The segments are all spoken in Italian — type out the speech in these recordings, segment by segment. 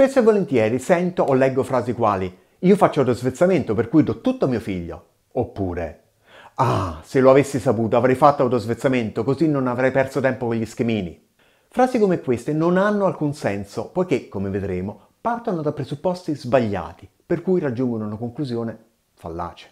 Spesso e volentieri sento o leggo frasi quali io faccio autosvezzamento per cui do tutto a mio figlio. Oppure ah, se lo avessi saputo avrei fatto autosvezzamento così non avrei perso tempo con gli schemini. Frasi come queste non hanno alcun senso poiché, come vedremo, partono da presupposti sbagliati per cui raggiungono una conclusione fallace.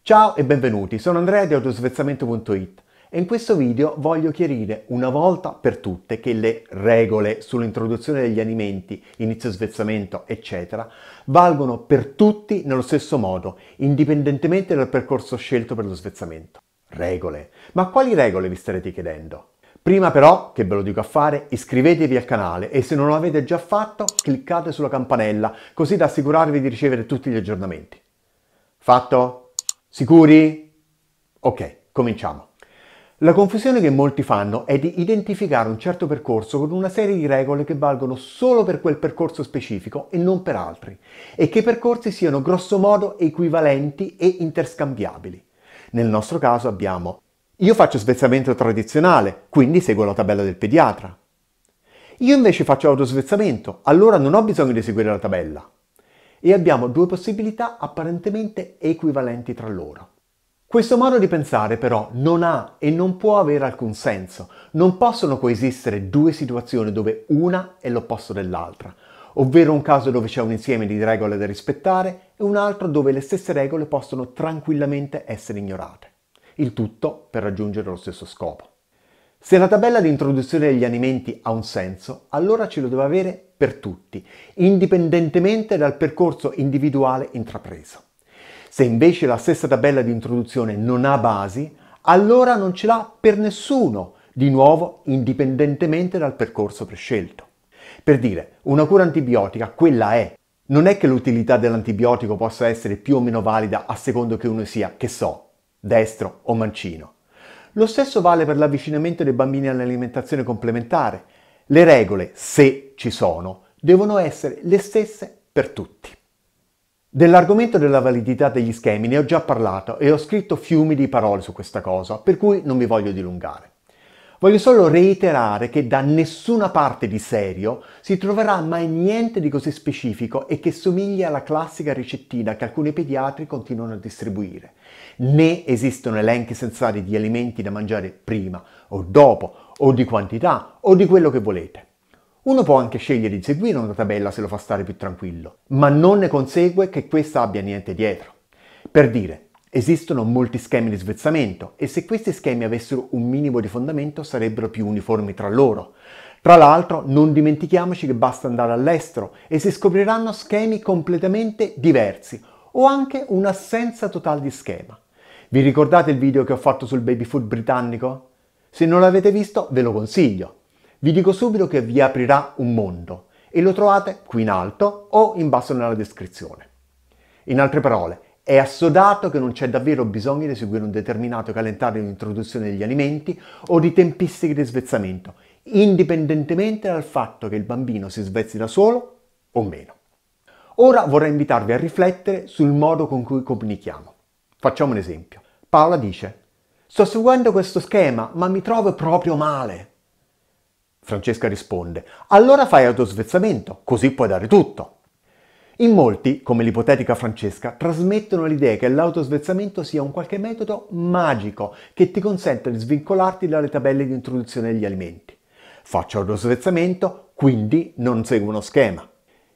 Ciao e benvenuti, sono Andrea di autosvezzamento.it e in questo video voglio chiarire una volta per tutte che le regole sull'introduzione degli alimenti, inizio svezzamento, eccetera, valgono per tutti nello stesso modo, indipendentemente dal percorso scelto per lo svezzamento. Regole. Ma quali regole vi starete chiedendo? Prima però, che ve lo dico a fare, iscrivetevi al canale e se non l'avete già fatto, cliccate sulla campanella così da assicurarvi di ricevere tutti gli aggiornamenti. Fatto? Sicuri? Ok, cominciamo. La confusione che molti fanno è di identificare un certo percorso con una serie di regole che valgono solo per quel percorso specifico e non per altri, e che i percorsi siano grossomodo equivalenti e interscambiabili. Nel nostro caso abbiamo io faccio svezzamento tradizionale, quindi seguo la tabella del pediatra. Io invece faccio autosvezzamento, allora non ho bisogno di seguire la tabella. E abbiamo due possibilità apparentemente equivalenti tra loro. Questo modo di pensare però non ha e non può avere alcun senso. Non possono coesistere due situazioni dove una è l'opposto dell'altra, ovvero un caso dove c'è un insieme di regole da rispettare e un altro dove le stesse regole possono tranquillamente essere ignorate. Il tutto per raggiungere lo stesso scopo. Se la tabella di introduzione degli alimenti ha un senso, allora ce lo deve avere per tutti, indipendentemente dal percorso individuale intrapreso. Se invece la stessa tabella di introduzione non ha basi, allora non ce l'ha per nessuno, di nuovo indipendentemente dal percorso prescelto. Per dire, una cura antibiotica quella è. Non è che l'utilità dell'antibiotico possa essere più o meno valida a secondo che uno sia, che so, destro o mancino. Lo stesso vale per l'avvicinamento dei bambini all'alimentazione complementare. Le regole, se ci sono, devono essere le stesse per tutti. Dell'argomento della validità degli schemi ne ho già parlato e ho scritto fiumi di parole su questa cosa, per cui non mi voglio dilungare. Voglio solo reiterare che da nessuna parte di serio si troverà mai niente di così specifico e che somiglia alla classica ricettina che alcuni pediatri continuano a distribuire. Né esistono elenchi sensati di alimenti da mangiare prima o dopo, o di quantità, o di quello che volete. Uno può anche scegliere di seguire una tabella se lo fa stare più tranquillo, ma non ne consegue che questa abbia niente dietro. Per dire, esistono molti schemi di svezzamento e se questi schemi avessero un minimo di fondamento sarebbero più uniformi tra loro. Tra l'altro non dimentichiamoci che basta andare all'estero e si scopriranno schemi completamente diversi o anche un'assenza totale di schema. Vi ricordate il video che ho fatto sul baby food britannico? Se non l'avete visto ve lo consiglio. Vi dico subito che vi aprirà un mondo e lo trovate qui in alto o in basso nella descrizione. In altre parole, è assodato che non c'è davvero bisogno di seguire un determinato calendario di introduzione degli alimenti o di tempistiche di svezzamento, indipendentemente dal fatto che il bambino si svezzi da solo o meno. Ora vorrei invitarvi a riflettere sul modo con cui comunichiamo. Facciamo un esempio. Paola dice, sto seguendo questo schema, ma mi trovo proprio male. Francesca risponde, allora fai autosvezzamento, così puoi dare tutto. In molti, come l'ipotetica Francesca, trasmettono l'idea che l'autosvezzamento sia un qualche metodo magico che ti consente di svincolarti dalle tabelle di introduzione degli alimenti. Faccio autosvezzamento, quindi non seguo uno schema.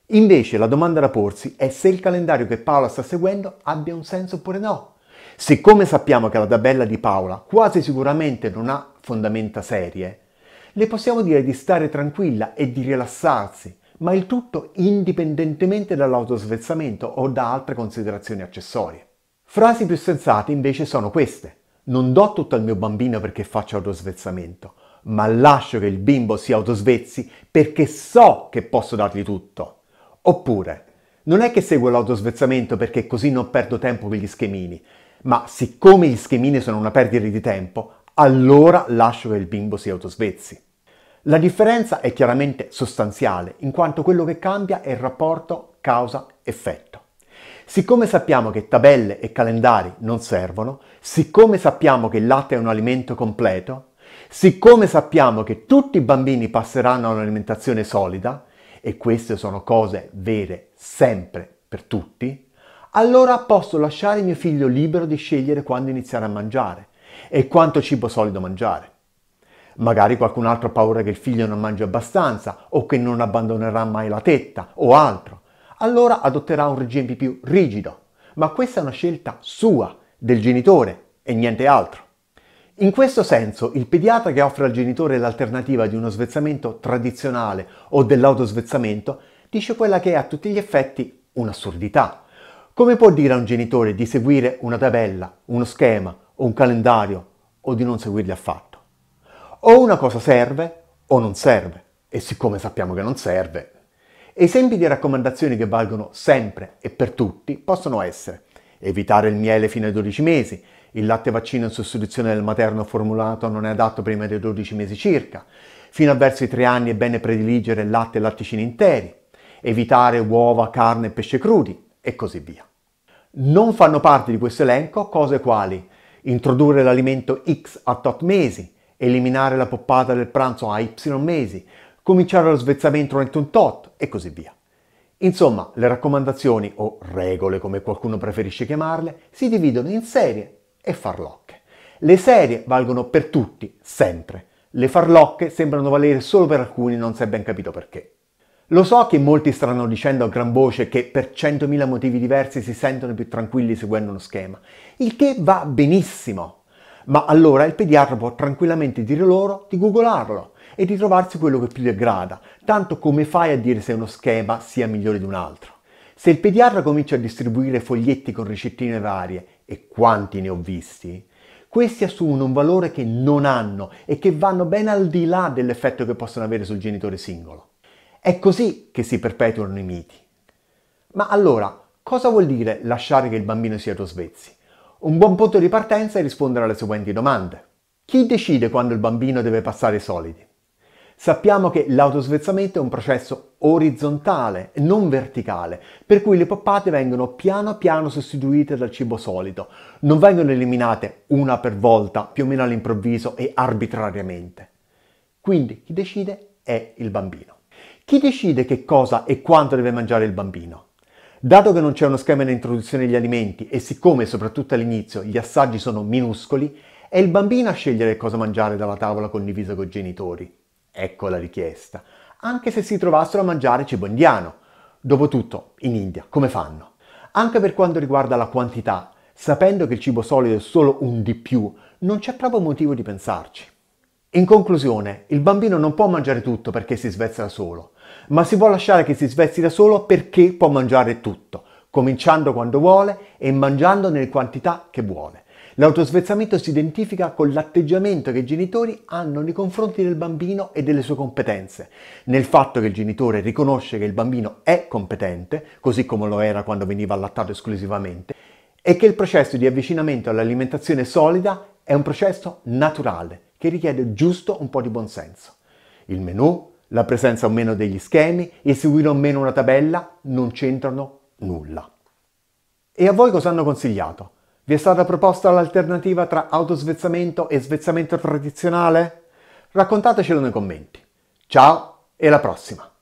Invece la domanda da porsi è se il calendario che Paola sta seguendo abbia un senso oppure no. Siccome sappiamo che la tabella di Paola quasi sicuramente non ha fondamenta serie, le possiamo dire di stare tranquilla e di rilassarsi, ma il tutto indipendentemente dall'autosvezzamento o da altre considerazioni accessorie. Frasi più sensate invece sono queste. Non do tutto al mio bambino perché faccio autosvezzamento, ma lascio che il bimbo si autosvezzi perché so che posso dargli tutto. Oppure, non è che seguo l'autosvezzamento perché così non perdo tempo con gli schemini, ma siccome gli schemini sono una perdita di tempo, allora lascio che il bimbo si autosvezzi. La differenza è chiaramente sostanziale, in quanto quello che cambia è il rapporto causa-effetto. Siccome sappiamo che tabelle e calendari non servono, siccome sappiamo che il latte è un alimento completo, siccome sappiamo che tutti i bambini passeranno a un'alimentazione solida e queste sono cose vere sempre per tutti, allora posso lasciare mio figlio libero di scegliere quando iniziare a mangiare e quanto cibo solido mangiare. Magari qualcun altro ha paura che il figlio non mangi abbastanza o che non abbandonerà mai la tetta o altro. Allora adotterà un regime più rigido. Ma questa è una scelta sua, del genitore e niente altro. In questo senso, il pediatra che offre al genitore l'alternativa di uno svezzamento tradizionale o dell'autosvezzamento dice quella che è a tutti gli effetti un'assurdità. Come può dire a un genitore di seguire una tabella, uno schema o un calendario o di non seguirli affatto? O una cosa serve o non serve. E siccome sappiamo che non serve, esempi di raccomandazioni che valgono sempre e per tutti possono essere evitare il miele fino ai 12 mesi, il latte vaccino in sostituzione del materno formulato non è adatto prima dei 12 mesi circa. Fino a verso i 3 anni è bene prediligere latte e latticini interi. Evitare uova, carne e pesce crudi e così via. Non fanno parte di questo elenco cose quali introdurre l'alimento X a tot mesi, eliminare la poppata del pranzo a Y mesi, cominciare lo svezzamento entro un tot e così via. Insomma, le raccomandazioni, o regole come qualcuno preferisce chiamarle, si dividono in serie e farlocche. Le serie valgono per tutti, sempre. Le farlocche sembrano valere solo per alcuni, non si è ben capito perché. Lo so che molti staranno dicendo a gran voce che per 100.000 motivi diversi si sentono più tranquilli seguendo uno schema, il che va benissimo. Ma allora il pediatra può tranquillamente dire loro di googolarlo e di trovarsi quello che più gli aggrada, tanto come fai a dire se uno schema sia migliore di un altro. Se il pediatra comincia a distribuire foglietti con ricettine varie e quanti ne ho visti, questi assumono un valore che non hanno e che vanno ben al di là dell'effetto che possono avere sul genitore singolo. È così che si perpetuano i miti. Ma allora, cosa vuol dire lasciare che il bambino sia autosvezzi? Un buon punto di partenza è rispondere alle seguenti domande. Chi decide quando il bambino deve passare i solidi? Sappiamo che l'autosvezzamento è un processo orizzontale, non verticale, per cui le poppate vengono piano piano sostituite dal cibo solido, non vengono eliminate una per volta, più o meno all'improvviso e arbitrariamente. Quindi chi decide è il bambino. Chi decide che cosa e quanto deve mangiare il bambino? Dato che non c'è uno schema di introduzione degli alimenti e siccome soprattutto all'inizio gli assaggi sono minuscoli, è il bambino a scegliere cosa mangiare dalla tavola condivisa con i genitori. Ecco la richiesta. Anche se si trovassero a mangiare cibo indiano. Dopotutto, in India, come fanno? Anche per quanto riguarda la quantità, sapendo che il cibo solido è solo un di più, non c'è proprio motivo di pensarci. In conclusione, il bambino non può mangiare tutto perché si svezza da solo, ma si può lasciare che si svezzi da solo perché può mangiare tutto, cominciando quando vuole e mangiando nelle quantità che vuole. L'autosvezzamento si identifica con l'atteggiamento che i genitori hanno nei confronti del bambino e delle sue competenze, nel fatto che il genitore riconosce che il bambino è competente, così come lo era quando veniva allattato esclusivamente, e che il processo di avvicinamento all'alimentazione solida è un processo naturale che richiede giusto un po' di buonsenso. Il menù, la presenza o meno degli schemi, il seguire o meno una tabella non c'entrano nulla. E a voi cosa hanno consigliato? Vi è stata proposta l'alternativa tra autosvezzamento e svezzamento tradizionale? Raccontatecelo nei commenti. Ciao e alla prossima!